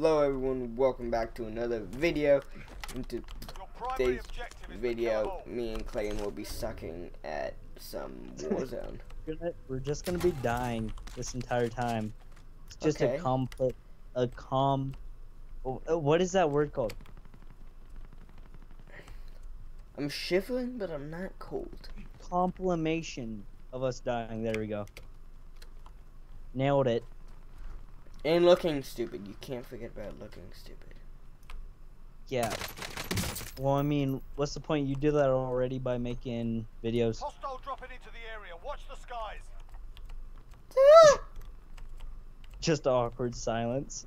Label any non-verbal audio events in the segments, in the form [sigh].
Hello everyone, welcome back to another video. In today's video, me and Clayton will be sucking at some Warzone. [laughs] We're just gonna be dying this entire time. It's just okay. a complex, a calm. Uh, what is that word called? I'm shivering, but I'm not cold. Complimation of us dying. There we go. Nailed it. And looking stupid. You can't forget about looking stupid. Yeah. Well, I mean, what's the point? You did that already by making videos. Hostile dropping into the area. Watch the skies. [laughs] Just awkward silence.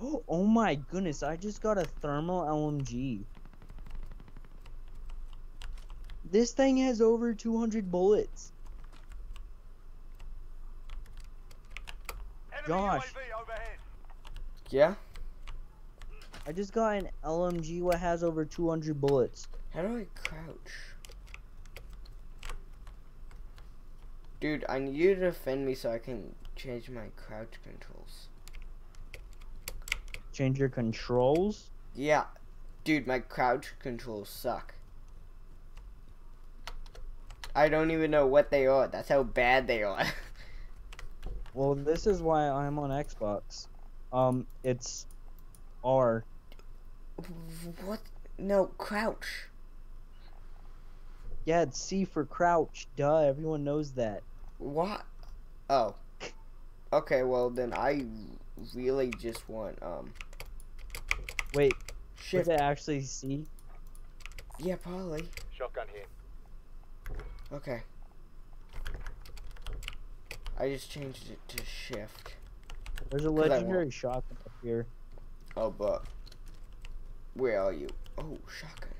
oh, [laughs] oh my goodness, I just got a thermal LMG. This thing has over 200 bullets. Gosh. Yeah? I just got an LMG what has over 200 bullets. How do I crouch? Dude, I need you to defend me so I can change my crouch controls. Change your controls? Yeah. Dude, my crouch controls suck. I don't even know what they are. That's how bad they are. [laughs] well, this is why I'm on Xbox. Um, it's R. What? No, crouch. Yeah, it's C for crouch. Duh, everyone knows that. What? Oh. Okay, well then I really just want um. Wait. Shift. Is it actually C? Yeah, probably. Shotgun here. Okay. I just changed it to shift. There's a legendary shotgun up here. Oh, but where are you? Oh, shotgun.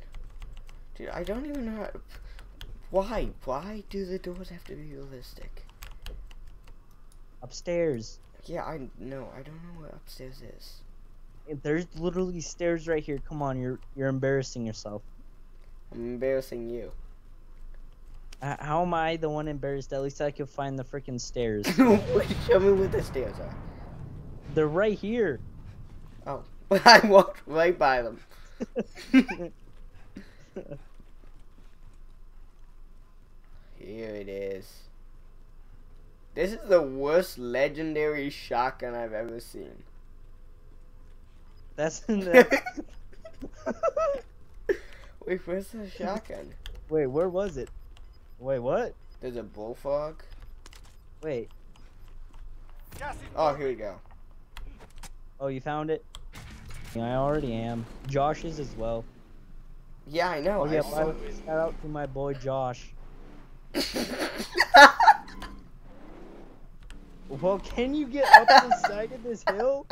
Dude, I don't even know how to... Why? Why do the doors have to be realistic? Upstairs. Yeah, I know. I don't know what upstairs is. There's literally stairs right here. Come on, you're you're embarrassing yourself. I'm embarrassing you. How am I the one embarrassed? At least I could find the freaking stairs. [laughs] Show me where the stairs are. They're right here. Oh, but [laughs] I walked right by them. [laughs] here it is. This is the worst legendary shotgun I've ever seen. That's in the... Wait, where's the shotgun? Wait, where was it? Wait, what? There's a bullfrog. Wait. Oh, here we go. Oh, you found it? I already am. Josh is as well. Yeah, I know. Oh, yeah, shout out to my boy Josh. [laughs] well, can you get up the [laughs] side of this hill?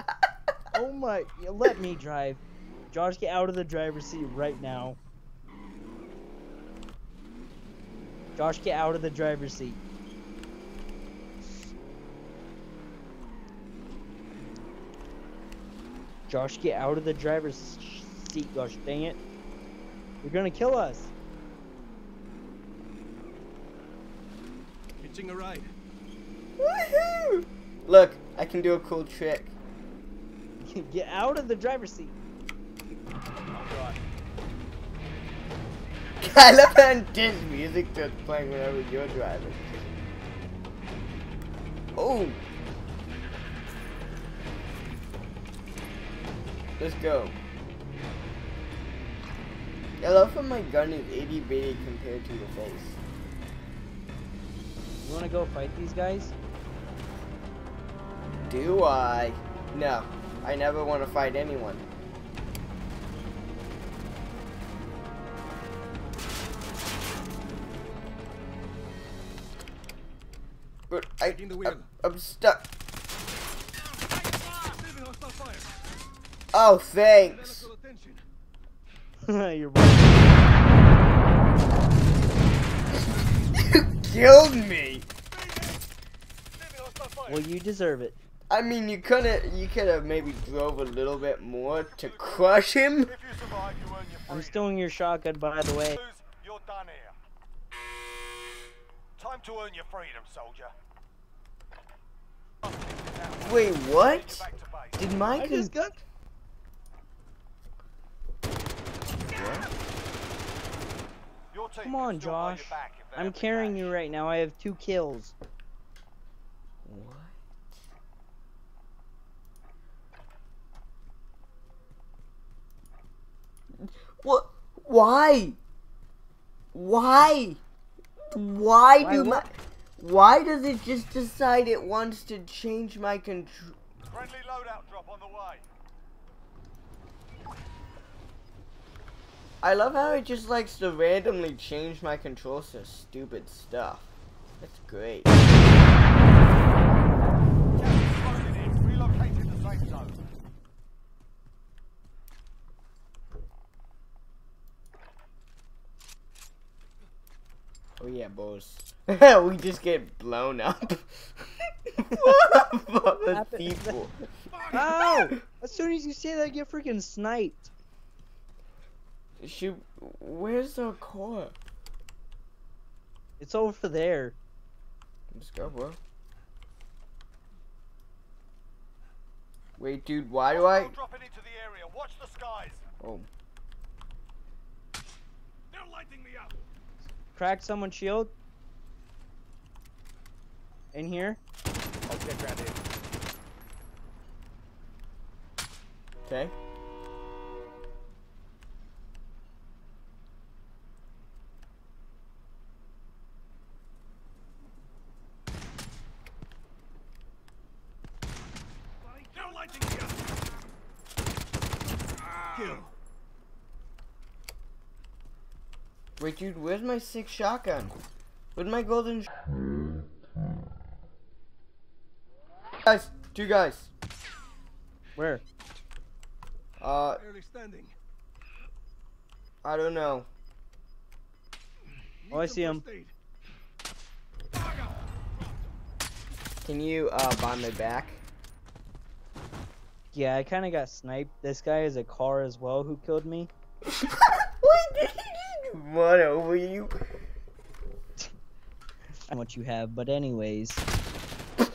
Oh my, let me drive. Josh, get out of the driver's seat right now. Josh, get out of the driver's seat. Josh, get out of the driver's seat, gosh dang it. You're gonna kill us. Hitching a ride. Woohoo! Look, I can do a cool trick. [laughs] get out of the driver's seat. I love how intense music just playing whenever you're driving. Oh! Let's go. I love how my gun is itty bitty compared to your face. You wanna go fight these guys? Do I? No. I never want to fight anyone. I, I'm, I'm stuck. Oh, thanks. [laughs] You're you killed me. Well, you deserve it. I mean, you could have you could have maybe drove a little bit more to crush him. I'm stealing your shotgun, by the way. Time to earn your freedom, soldier. Wait, what? Back to base. Did my I con- just got. What? Come on, still buy you Josh. back if they I'm carrying you right now. I have two kills. What? What? Why? Why? Why Why do my? Why does it just decide it wants to change my control? Friendly loadout drop on the way. I love how it just likes to randomly change my controls to stupid stuff. That's great. Gas is closing in. Relocating the safe zone. Oh yeah, boys. [laughs] we just get blown up. [laughs] Fuck the people. [laughs] Ow! Oh, as soon as you say that, I get freaking sniped. Shoot, where's our core? It's over there. Let's go, bro. Wait, dude, why do I? Hostile dropping into the area. Watch the skies. Oh, They're lighting me up. Crack someone's shield. In here. Here. okay. They're lighting me up. Kill. Wait, dude, where's my six shotgun? Where's my golden? Sh- guys, two guys. Where? Uh, Barely standing. I don't know. Oh, I see him. Can you uh buy my back? Yeah, I kind of got sniped. This guy is a car as well who killed me. [laughs] Why did he just run over you? What you have, but anyways, The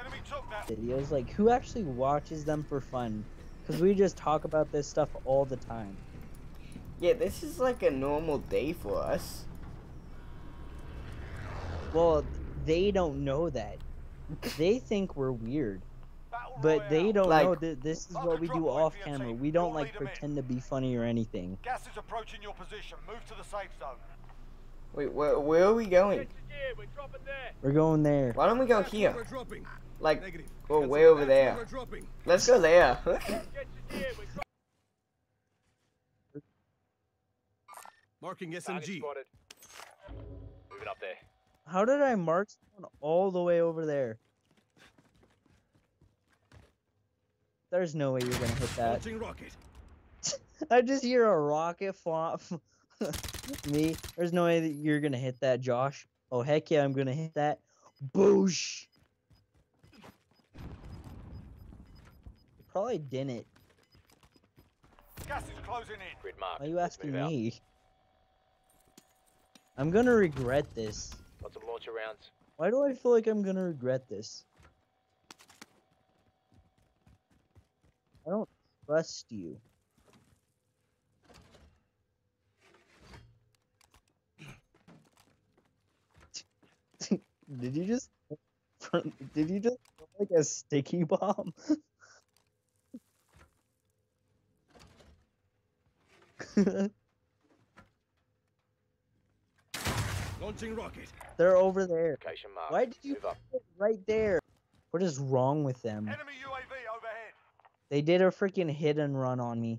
enemy took that. videos like who actually watches them for fun? Because we just talk about this stuff all the time. Yeah, this is like a normal day for us. Well, they don't know that. They think we're weird, Battle but they don't Like- know that this is what we do off camera. We don't like pretend to be funny or anything. Gas is approaching your position. Move to the safe zone. Wait, where, where are we going? We're going there. Why don't we go here? Like, We're. Like, Negative. way over there. Let's go there. Marking SMG. Moving up there. How did I mark someone all the way over there? There's no way you're gonna hit that. Launching rocket. [laughs] I just hear a rocket flop. [laughs] Me. There's no way that you're gonna hit that, Josh. Oh heck yeah, I'm gonna hit that. Boosh. You probably didn't. Gas is closing in. Grid mark. Why are you asking me? I'm gonna regret this. Got some launcher rounds. Why do I feel like I'm gonna regret this? I don't trust you. [laughs] Did you just [laughs] did you just throw, like a sticky bomb? [laughs] Launching rocket. They're over there. Location mark. Why did you Move up. right there? What is wrong with them? Enemy UAV overhead. They did a freaking hit and run on me.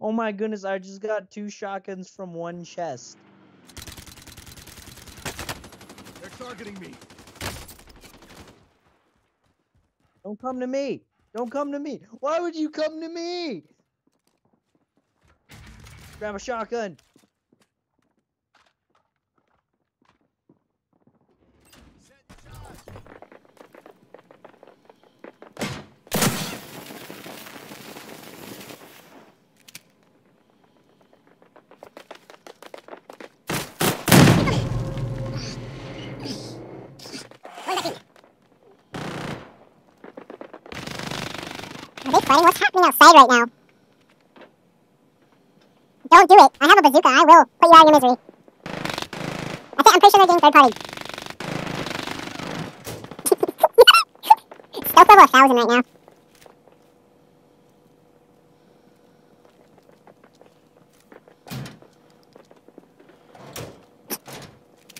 Oh my goodness, I just got two shotguns from one chest. They're targeting me. Don't come to me. Don't come to me. Why would you come to me? Grab a shotgun. Fighting? What's happening outside right now? Don't do it. I have a bazooka. I will put you out of your misery. I think I'm pretty sure they're doing third party. [laughs] Stealth level 1000 right now.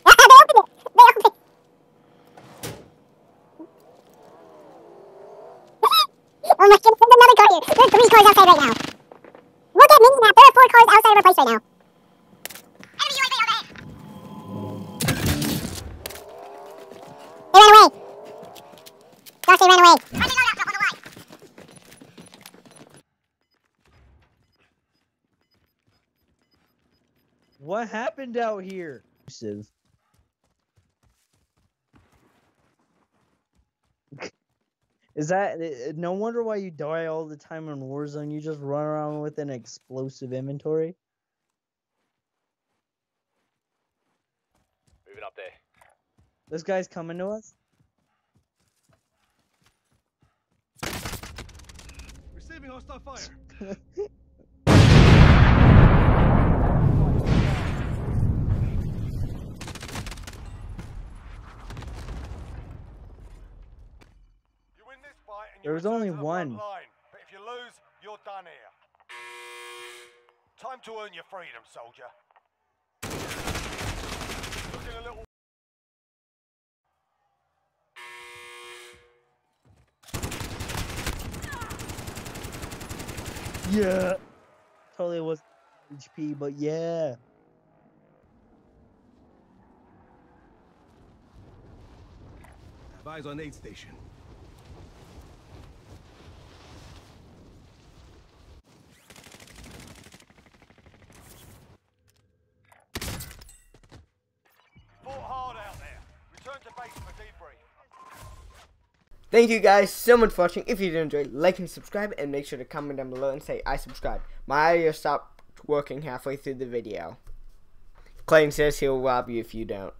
Ah, they opened it! They opened it! Oh my there's another car here! Three cars outside right now! Look at mini map! There are four cars outside of our place right now! Enemy UAV! They ran away! Josh, they ran away! What happened out here? Is that uh, no wonder why you die all the time in Warzone? You just run around with an explosive inventory. Moving up there. This guy's coming to us. Receiving hostile fire. [laughs] You win this fight and you There was only to the front one. Line. But if you lose, you're done here. Time to earn your freedom, soldier. Looking a little Yeah. Totally was HP, but yeah. Have eyes on aid station. fought hard out there. Return to base for debrief. Thank you guys so much for watching. If you did enjoy, like and subscribe, and make sure to comment down below and say I subscribe. My audio stopped working halfway through the video. Clayton says he'll rob you if you don't.